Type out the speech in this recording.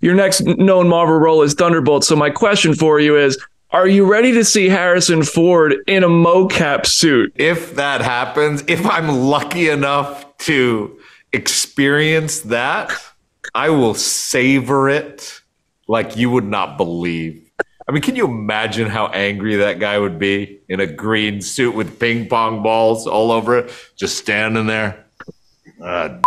your next known Marvel role is Thunderbolt. So my question for you is, are you ready to see Harrison Ford in a mocap suit? If that happens, if I'm lucky enough to experience that, I will savor it like you would not believe. I mean, can you imagine how angry that guy would be in a green suit with ping pong balls all over it, just standing there? Uh,